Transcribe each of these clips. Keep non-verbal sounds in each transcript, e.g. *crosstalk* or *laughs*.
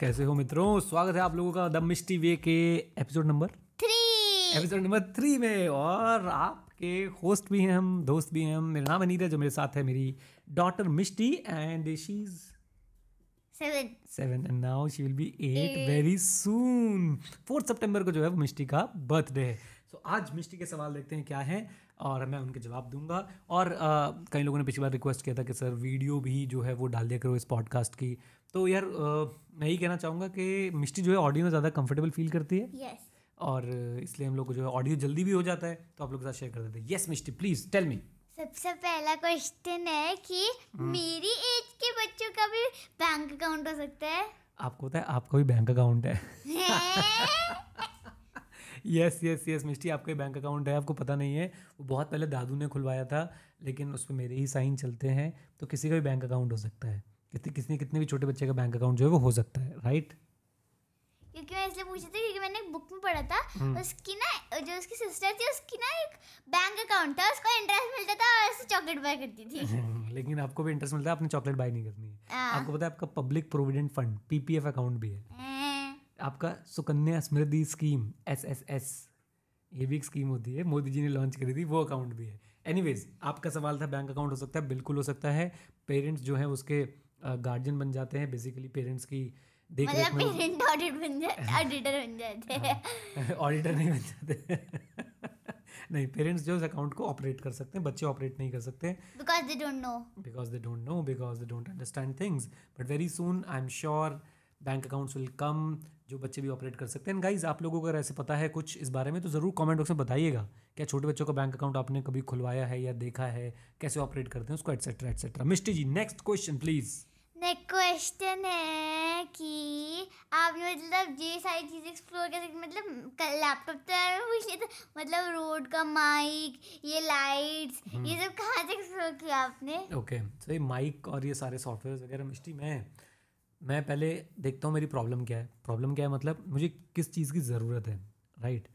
कैसे हो मित्रों? स्वागत है आप लोगों का द मिस्टी वे के episode number three episode number three में। और आपके होस्ट भी हैं हम दोस्त भी हैं हम। मेरा नाम अनीता जो मेरे साथ है मेरी daughter Misty and she is seven seven and now she will be eight very soon fourth सितंबर को जो है वो मिस्टी का बर्थडे है। सो so, आज मिस्टी के सवाल देखते हैं क्या है और मैं उनके जवाब दूँगा। और uh, कई लोगों ने पिछली बार रिक्वेस्ट किया था कि सर वीडियो भी जो है वो डाल दिया करो इस पॉडकास्ट की। तो यार uh, मैं यही कहना चाहूँगा कि मिस्टी जो है ऑडियो में ज़्यादा कंफर्टेबल फील करती है। यस और इसलिए हम लोग को जो है ऑडियो जल्दी भी हो जाता है तो आप लोग के साथ शेयर कर देते हैं। Yes Misty please tell me सबसे पहला क्वेश्चन है कि मेरी एज के बच्चों का भी बैंक अकाउंट हो सकता है? आपको पता है आपका भी बैंक अकाउंट है? यस यस यस मिस्टी आपका बैंक अकाउंट है आपको पता नहीं है। वो बहुत पहले दादू ने खुलवाया था लेकिन उस पर मेरे ही साइन चलते हैं तो किसी का भी बैंक अकाउंट हो सकता है। कितने किसी कितने भी छोटे बच्चे का बैंक अकाउंट जो है वो हो सकता है राइट क्योंकि मैं इसलिए पूछी थी क्योंकि मैंने एक बुक में पढ़ा था उसकी ना जो उसकी सिस्टर थी उसकी ना एक बैंक अकाउंट था उसको इंटरेस्ट मिलता था और उससे चॉकलेट बाय करती थी। *laughs* लेकिन आपको भी इंटरेस्ट मिलता है आपने चॉकलेट बाय नहीं करनी है। हाँ। आपको पता है आपका public provident fund PPF account भी हैं। आपका Sukanya Samriddhi scheme S S S ये भी एक स्कीम होती है मोदी जी ने लॉन्च करी थी वो अकाउंट भी है। एनीवेज आपका सवाल था बैंक अकाउंट हो सकता है बिल्कुल हो सकता है। पेरेंट्स जो हैं उसके गार्जियन बन जाते हैं बेसिकली पेरेंट्स की देख मतलब पेरेंट ऑडिट बन जाते ऑडिटर बन जाते हैं। ऑडिटर *laughs* नहीं बन जाते। *laughs* नहीं पेरेंट्स जो उस अकाउंट को ऑपरेट कर सकते हैं बच्चे ऑपरेट नहीं कर सकते। Because they don't know because they don't know because they don't understand things. But very soon i'm sure bank accounts will come जो बच्चे भी ऑपरेट कर सकते हैं। गाइज़ आप लोगों को अगर ऐसे पता है कुछ इस बारे में तो ज़रूर कमेंट बॉक्स में बताइएगा क्या छोटे बच्चों का बैंक अकाउंट आपने कभी खुलवाया है या देखा है कैसे ऑपरेट करते हैं उसको etcetera etcetera Misty ji next question please next question है कि आपने मतलब ये सारी चीज़ें एक्सप्लोर कैसे मतलब लैपटॉप तो पूछ लिया था मतलब रोड का माइक ये लाइट्स ये सब कहाँ से एक्सप्लोर किया आपने? ओके सो ये माइक और ये सारे सॉफ्टवेयर वगैरह मिस्टी मैं मैं पहले देखता हूँ मेरी प्रॉब्लम क्या है। प्रॉब्लम क्या है मतलब मुझे किस चीज़ की ज़रूरत है राइट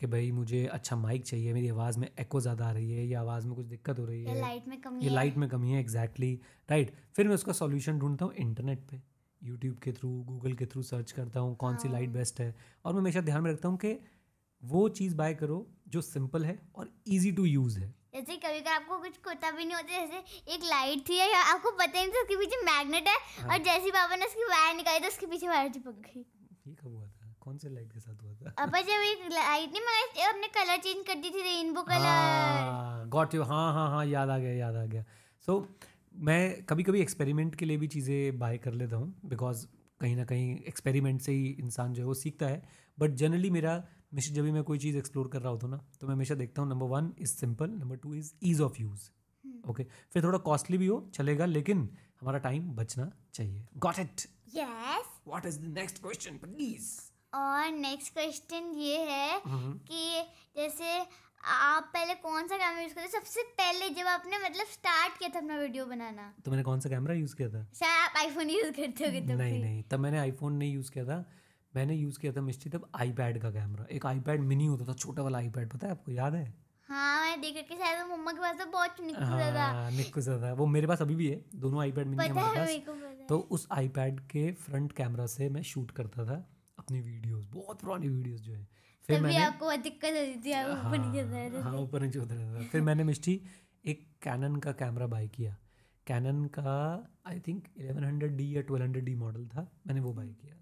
कि भाई मुझे अच्छा माइक चाहिए मेरी आवाज़ में एको ज़्यादा आ रही है या आवाज़ में कुछ दिक्कत हो रही है। लाइट में कमी ये है। लाइट में कमी है एग्जैक्टली राइट फिर मैं उसका सॉल्यूशन ढूंढता हूँ इंटरनेट पे यूट्यूब के थ्रू गूगल के थ्रू सर्च करता हूँ कौन सी हाँ। लाइट बेस्ट है। और मैं हमेशा ध्यान में रखता हूँ कि वो चीज़ बाय करो जो सिंपल है और ईजी टू यूज़ है। जैसे कभी कभी आपको कुछ पता भी नहीं होता जैसे एक लाइट थी या आपको पता ही नहीं था उसके पीछे मैग्नेट है हाँ। और जैसे ही पापा ने उसकी वायर निकाली तो उसके पीछे वायर चिपक गई। ये कब हुआ था? कौन से लाइट के साथ हुआ था? अब जब एक लाइट नहीं मंगाई अपने कलर चेंज कर दी थी रेनबो कलर गॉट यू हाँ हाँ हाँ याद आ गया याद आ गया। सो मैं कभी कभी एक्सपेरिमेंट के लिए भी चीज़ें बाय कर लेता हूँ बिकॉज़ कहीं ना कहीं एक्सपेरिमेंट से ही इंसान जो है वो सीखता है। बट जनरली मेरा हमेशा जब भी मैं कोई चीज़ एक्सप्लोर कर रहा होता हूँ ना तो मैं हमेशा देखता हूँ number one is simple number two is ease of use okay फिर थोड़ा कॉस्टली भी हो चलेगा लेकिन हमारा टाइम बचना चाहिए। Got it yes what is the next question please और नेक्स्ट क्वेश्चन ये है हम्म। कि जैसे आप पहले कौन सा कैमरा यूज़ करते सबसे पहले जब आपने मतलब स्टार्ट किया था अपना वीडियो बनाना। तो मैंने कौन सा कैमरा यूज़ किया था? शायद आप आईफोन यूज़ करते होगे तब नहीं नहीं तब मैंने आईफोन नहीं यूज़ किया था। मैंने यूज़ किया था मिस्टी तब आईपैड का कैमरा एक आईपैड मिनी होता था छोटा वाला आईपैड पता है आपको याद है? हाँ मैं देख के शायद मम्मा के पास तो बहुत निकल था। हाँ था। वो मेरे पास अभी भी है दोनों आईपैड मिनी हमारे पास। तो उस आईपैड के फ्रंट कैमरा से मैं शूट करता था अपनी वीडियोस बहुत पुरानी वीडियोस जो है। फिर मैंने आपको दिक्कत होती थी ऊपर नीचे जा रहे हाँ ऊपर नीचे होता रहता था। फिर मैंने मिस्टी एक कैनन का कैमरा बाय किया। कैनन का आई थिंक 1100 डी या 1200 डी मॉडल था। मैंने वो बाय किया।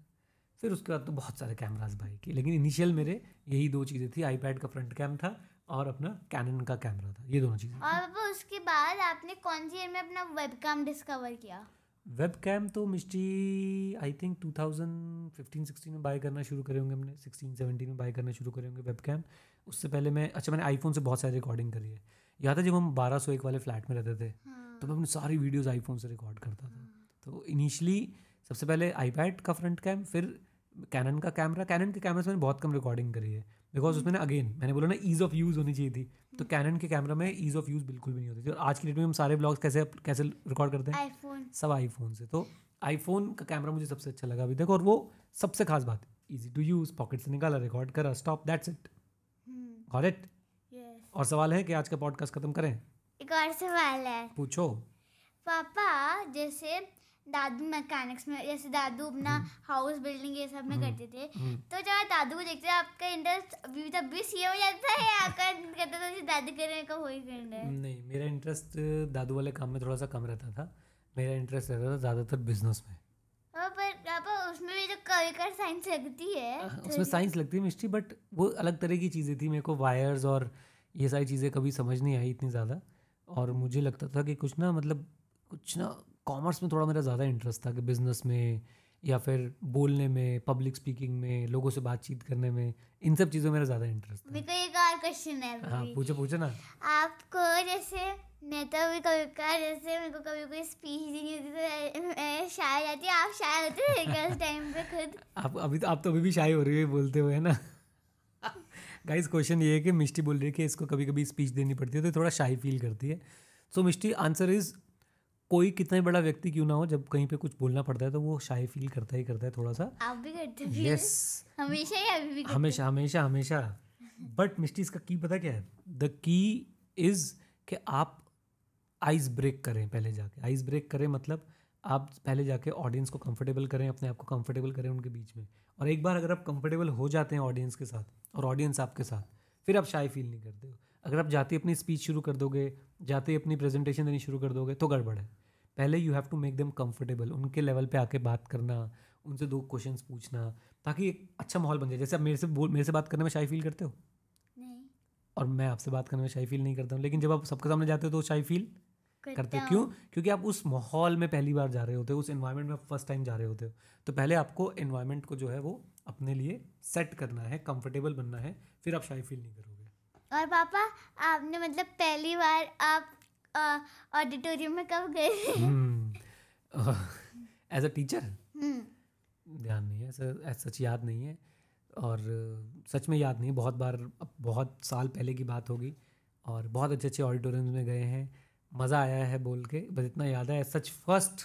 फिर उसके बाद तो बहुत सारे कैमराज बाय किए लेकिन इनिशियल मेरे यही दो चीज़ें थी आईपैड का फ्रंट कैम था और अपना कैनन का कैमरा था। ये दोनों चीज़ें और उसके बाद आपने कौन सी ईयर में अपना वेबकैम डिस्कवर किया? वेब कैम तो मिस्टी आई थिंक 2015-16 में बाय करना शुरू करे होंगे हमने। 16-17 में बाय करना शुरू करे होंगे वेब कैम उससे पहले मैं अच्छा मैंने आईफोन से बहुत सारी रिकॉर्डिंग करी है। याद है जब हम 1201 वाले फ्लैट में रहते थे? तो मैं अपनी सारी वीडियोस आईफोन से रिकॉर्ड करता था। तो इनिशियली सबसे पहले आईपैड का फ्रंट कैम फिर कैनन का कैमरा कैनन के कैमरे से मैंने बहुत कम रिकॉर्डिंग करी है। बिकॉज़ उसमें ना अगेन मैंने बोला ना ईज ऑफ़ यूज़ होनी चाहिए थी। तो कैनन के कैमरा में ईज ऑफ़ यूज़ बिल्कुल भी नहीं होती थी। और आज की डेट में हम सारे ब्लॉग्स कैसे कैसे रिकॉर्ड करते हैं? आईफोन सब आईफोन से। तो आईफोन का कैमरा मुझे सबसे अच्छा लगा अभी तक और वो सबसे खास बात इजी टू यूज़ पॉकेट से निकाला रिकॉर्ड करा stop that's it got it और सवाल है कि आज का पॉडकास्ट खत्म करें? एक और सवाल है। पूछो। पापा जैसे दादू मैकेनिक्स में जैसे दादू अपना हाउस बिल्डिंग ये सब में करते थे। हम्म। तो जब आप दादू को देखते थे आपका इंटरेस्ट अभी तब भी सीए हो जाता है आपका कहता था कि दादी करने का वही करना है नहीं मेरा इंटरेस्ट दादू वाले काम में थोड़ा सा कम रहता था। मेरा इंटरेस्ट रहता था ज़्यादातर बिज़नेस में। पर पापा उसमें भी जो कभी कर साइंस लगती है हाँ, उसमें साइंस लगती है मिस्ट्री बट वो अलग तरह की चीज़ें थी। मेरे को वायर्स और ये सारी चीज़ें कभी समझ नहीं आई इतनी ज़्यादा। और मुझे लगता था कि कुछ ना मतलब कुछ ना कॉमर्स में थोड़ा मेरा ज़्यादा इंटरेस्ट था कि बिज़नेस में या फिर बोलने में पब्लिक स्पीकिंग में लोगों से बातचीत करने में इन सब चीज़ों में मेरा ज़्यादा इंटरेस्ट था। मेरे को एक और क्वेश्चन है हाँ। पूछो पूछो ना। आपको जैसे मैं तो अभी कभी कभार जैसे मेरे को कभी कोई स्पीच देनी होती तो मैं- मैं शाय जाती आप शाय होते थे क्या उस टाइम पे खुद। *laughs* आप अभी तो आप तो अभी भी शाई हो रही है बोलते हुए है ना? *laughs* गाइस क्वेश्चन ये है कि मिष्टी बोल रही है कि इसको कभी कभी स्पीच देनी पड़ती है तो थोड़ा शाही फील करती है। सो मिष्टी आंसर इज़ कोई कितना बड़ा व्यक्ति क्यों ना हो जब कहीं पे कुछ बोलना पड़ता है तो वो शाई फील करता ही करता है थोड़ा सा आप भी करते थे यस हमेशा ही अभी भी करते हमेशा हमेशा हमेशा। बट मिस्टी इसका की पता क्या है? द की इज़ कि आप आइस ब्रेक करें पहले जाके। आइस ब्रेक करें मतलब आप पहले जाके ऑडियंस को कंफर्टेबल करें अपने आप को कंफर्टेबल करें उनके बीच में। और एक बार अगर आप कंफर्टेबल हो जाते हैं ऑडियंस के साथ और ऑडियंस आपके साथ फिर आप शाई फील नहीं करते हो। अगर आप जाते अपनी स्पीच शुरू कर दोगे जाते अपनी प्रेजेंटेशन देनी शुरू कर दोगे तो गड़बड़ है। पहले you have to make them comfortable उनके लेवल पे आके बात करना उनसे दो क्वेश्चन पूछना ताकि एक अच्छा माहौल बन जाए। जैसे आप मेरे से बोल मेरे से बात करने में शाही फील करते हो? नहीं। और मैं आपसे बात करने में शाही फील नहीं करता हूँ लेकिन जब आप सबके सामने जाते हो तो शाही फील करते हो। क्यों? क्योंकि आप उस माहौल में पहली बार जा रहे होते हो उस एनवायरनमेंट में आप फ़र्स्ट टाइम जा रहे होते हो। तो पहले आपको इन्वायरमेंट को जो है वो अपने लिए सेट करना है कंफर्टेबल बनना है फिर आप शाही फील नहीं करोगे। और पापा आपने मतलब पहली बार आप ऑडिटोरियम में कब गए? एज अ टीचर ध्यान नहीं है ऐसा सच याद नहीं है। और सच में याद नहीं बहुत बार बहुत साल पहले की बात होगी। और बहुत अच्छे अच्छे ऑडिटोरियम्स में गए हैं। मज़ा आया है बोल के बस इतना याद है such first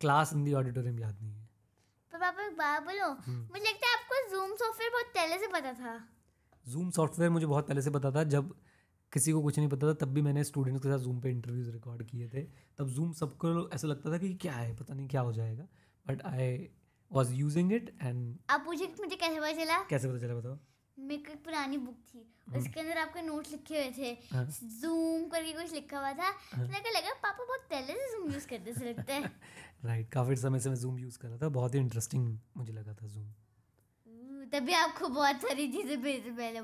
class in the auditorium याद नहीं है। पर पापा एक बात बोलो। हम्म। मुझे लगता है आपको जूम सॉफ्टवेयर बहुत पहले से पता था। जूम सॉफ्टवेयर मुझे बहुत पहले से पता था जब किसी को कुछ नहीं पता था तब भी मैंने स्टूडेंट्स के साथ जूम पे इंटरव्यूज़ रिकॉर्ड किए थे। तब जूम सबको ऐसा लगता था कि क्या है पता नहीं क्या हो जाएगा। But I was using it and आप पूछे मुझे कैसे पता चला? कैसे पता चला बताओ? मेरे को एक पुरानी बुक थी। उसके अंदर आपके नोट्स लिखे हुए थे। हाँ। जूम करके कुछ लिखा हुआ था। मेरे को लगा पापा बहुत पहले से जूम यूज़ करते से लगता है। *laughs* राइट काफ़ी समय से मैं जूम यूज़ कर रहा था। बहुत ही इंटरेस्टिंग मुझे लगा था तभी आपको बहुत सारी चीज़ें पहले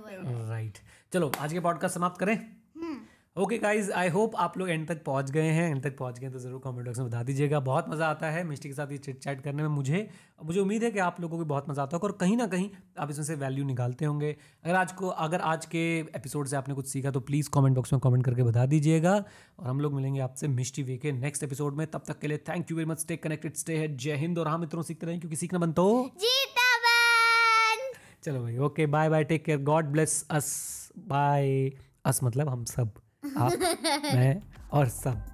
राइट चलो आज के पॉडकास्ट समाप्त करें। ओके गाइज़ आई होप आप लोग एंड तक पहुँच गए हैं। एंड तक पहुँच गए हैं तो ज़रूर कमेंट बॉक्स में बता दीजिएगा। बहुत मज़ा आता है मिस्टी के साथ ये चिट चैट करने में। मुझे मुझे उम्मीद है कि आप लोगों को भी बहुत मज़ा आता होगा और कहीं ना कहीं आप इसमें से वैल्यू निकालते होंगे। अगर आज को अगर आज के एपिसोड से आपने कुछ सीखा तो प्लीज़ कॉमेंट बॉक्स में कॉमेंट करके बता दीजिएगा। और हम लोग मिलेंगे आपसे मिस्टी वे के नेक्स्ट एपिसोड में। तब तक के लिए thank you very much stay connected stay है जय हिंद और हाँ मित्रों सीखते रहें क्योंकि सीखना बनता हो। चलो भाई okay bye bye take care God bless us by us मतलब हम सब। आप *laughs* मैं और सब।